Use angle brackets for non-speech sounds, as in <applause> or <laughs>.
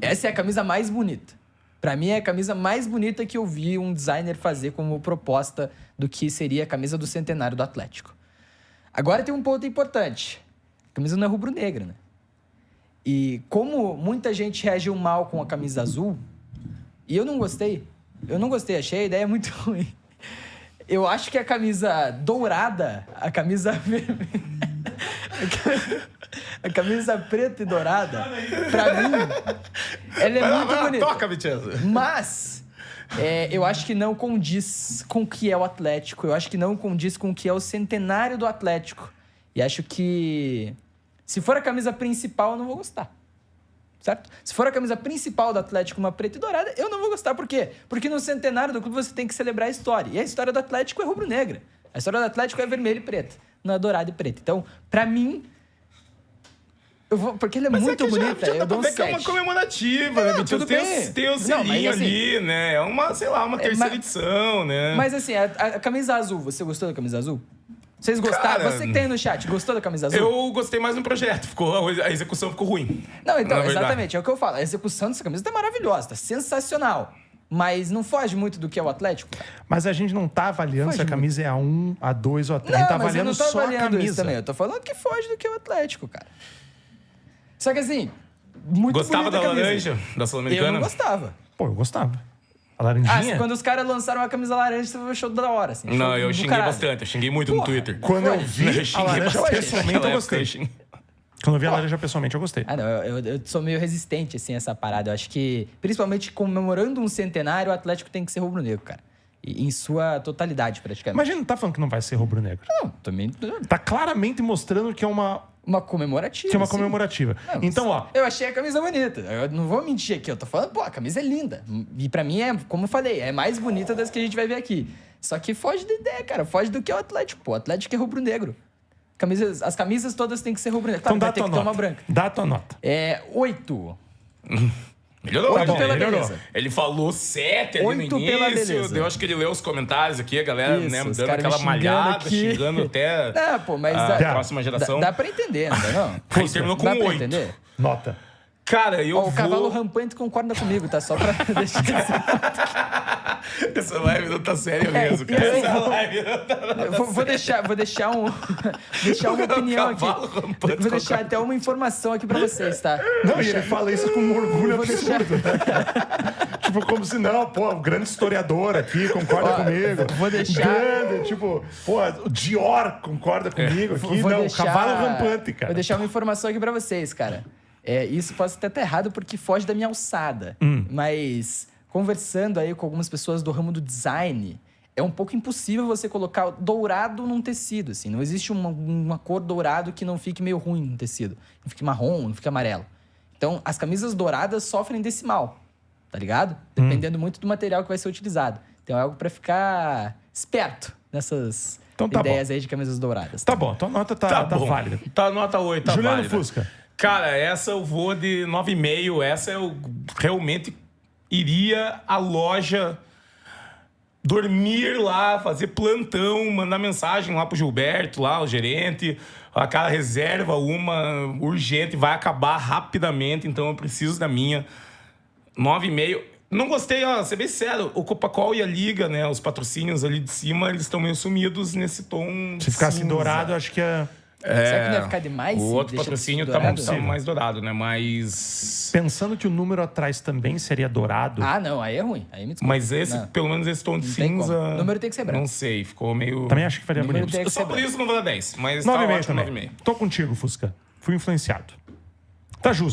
Essa é a camisa mais bonita. Pra mim é a camisa mais bonita que eu vi um designer fazer como proposta do que seria a camisa do centenário do Atlético. Agora tem um ponto importante. A camisa não é rubro-negra, né? E como muita gente reagiu mal com a camisa azul, e eu não gostei. Eu não gostei, achei a ideia muito <laughs> ruim. Eu acho que a camisa dourada, a camisa <laughs> vermelha. A camisa preta e dourada, pra mim, ela é Vai muito lá, bonita. Toca, Vicenzo. Mas é, eu acho que não condiz com o que é o Atlético. Eu acho que não condiz com o que é o centenário do Atlético. E acho que se for a camisa principal, eu não vou gostar. Certo? Se for a camisa principal do Atlético, uma preta e dourada, eu não vou gostar. Por quê? Porque no centenário do clube você tem que celebrar a história. E a história do Atlético é rubro-negra. A história do Atlético é vermelho e preto. Não é dourado e preto. Então, pra mim. Eu vou, porque ela é Mas muito é que já- bonita. Já, eu dou um que é uma 7. comemorativa, né, tudo Tem, bem. o- tem o Não, selinho assim- ali, né? É uma, sei lá, uma terceira mas- edição, né? Mas assim, a, a camisa azul, você gostou da camisa azul? Vocês gostaram? Cara, você que tem aí no chat, gostou da camisa azul? Eu gostei mais no projeto, ficou, a execução ficou ruim. Não, então, exatamente, é o que eu falo. A execução dessa camisa tá maravilhosa, tá sensacional. Mas não foge muito do que é o Atlético. Mas a gente não tá avaliando Foge se a camisa é A1, A2 ou A3. Não, a gente tá avaliando não tô só a avaliando isso camisa. também. Eu tô falando que foge do que é o Atlético, cara. Só que assim, muito Gostava bonita da a camisa. laranja, da Eu Sul-Americana? não gostava. Pô, eu gostava. A Ah, laranjinha? quando os caras lançaram a camisa laranja, você achou da hora, assim. Não, show eu xinguei caralho. bastante. Eu xinguei muito no. Twitter. Quando eu vi Eu a xinguei laranja pessoalmente, eu gostei. Quando eu vi a laranja pessoalmente, eu gostei. Ah, não, eu, eu- eu sou meio resistente, assim, a essa parada. Eu acho que, principalmente comemorando um centenário, o Atlético tem que ser rubro-negro, cara. Em sua totalidade, praticamente. Mas a gente não tá falando que não vai ser rubro-negro. Não, também... Tá claramente mostrando que é uma, Uma comemorativa, que é uma sim. comemorativa. Não, então, ó, Eu achei a camisa bonita. Eu não vou mentir aqui. Eu tô falando, pô, a camisa é linda. E pra mim é, como eu falei, é mais bonita das que a gente vai ver aqui. Só que foge da ideia, cara. Foge do que é o Atlético. Pô, o Atlético é rubro-negro. Camisas, as camisas todas têm que ser rubro-negro. Claro, então dá vai ter que ter uma nota. branca. Dá a tua nota. É, oito. <laughs> Melhorou, Oito né? pela Melhorou. beleza. Ele falou sete ali Oito no pela início. beleza. Eu acho que ele leu os comentários aqui, a galera, Isso, né, dando aquela xingando malhada, aqui. xingando até Não, pô, mas a dá- próxima geração. Dá, dá pra entender, não dá não? Aí terminou com Dá pra oito. entender? Nota. Cara, eu Ó, o vou... cavalo rampante concorda comigo, tá? Só pra <laughs> deixar <laughs> Essa live não tá séria É, mesmo, cara. Essa live não tá... Vou, vou deixar, vou deixar um, <laughs> deixar uma opinião aqui. Cavalo rampante Vou deixar concorda. até uma informação aqui pra vocês, tá? Não, e ele fala isso com um orgulho Vou absurdo. tipo, como se não, pô, o grande historiador aqui concorda Ó, comigo. vou deixar- Grande, tipo, pô, o Dior concorda comigo aqui. Vou não, deixar- cavalo rampante, cara. Vou deixar uma informação aqui pra vocês, cara. É, isso pode até estar errado porque foge da minha alçada. Hum. Mas conversando aí com algumas pessoas do ramo do design, é um pouco impossível você colocar dourado num tecido, assim. Não existe uma, uma cor dourado que não fique meio ruim no tecido. Não fique marrom, não fique amarelo. Então, as camisas douradas sofrem desse mal, tá ligado? Hum. Dependendo muito do material que vai ser utilizado. Então, é algo pra ficar esperto nessas Então tá ideias aí de camisas douradas. Tá bom, tua nota tá, Tá, tá bom. válida. Tá nota 8, tá Juliano válida. Fusca. Cara, essa eu vou de 9,5. Essa eu realmente iria à loja dormir lá, fazer plantão, mandar mensagem lá pro Gilberto, lá, o gerente. A cara reserva uma urgente, vai acabar rapidamente, então eu preciso da minha. 9,5. Não gostei, ó, ser bem sério. O Copacol e a Liga, né? Os patrocínios ali de cima, eles estão meio sumidos nesse tom. Se ficasse cinza. dourado, acho que é. Será que não ia ficar demais? O outro patrocínio tá, tá mais dourado, né? Mas. Pensando que o número atrás também seria dourado. Ah, não, aí é ruim. Aí me desculpa. Mas esse, Não. pelo menos esse tom de cinza. como. O número tem que ser branco. Não sei, ficou meio. Também acho que faria bonito. que Só por branco. isso não vou dar 10. Mas tá 9,5 ótimo, também. 9,5. Tô contigo, Fusca. Fui influenciado. Tá justo.